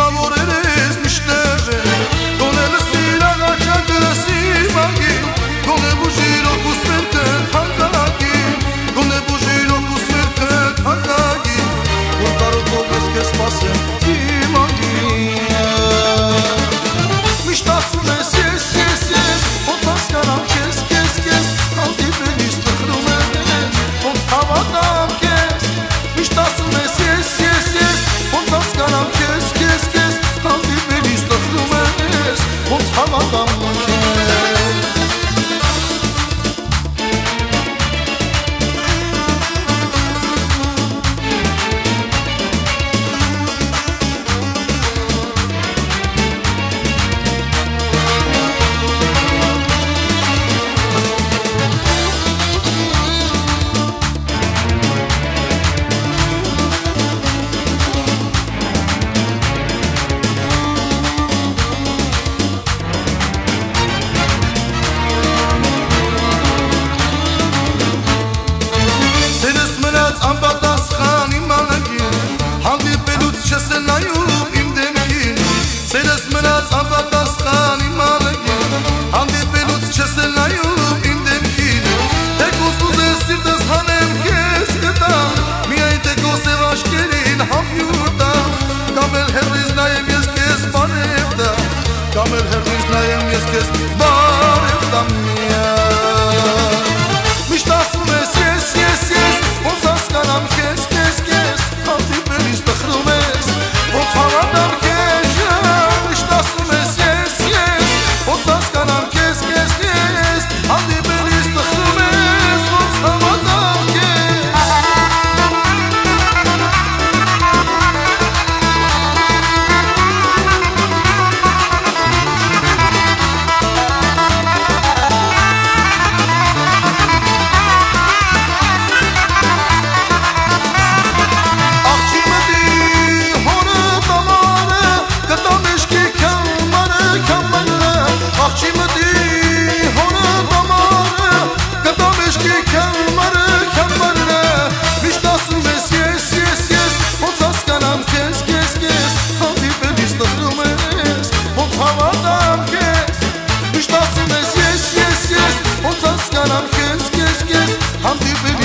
l'amore Aman aman Wydaje Kiss, kiss, kiss. I'm deep in.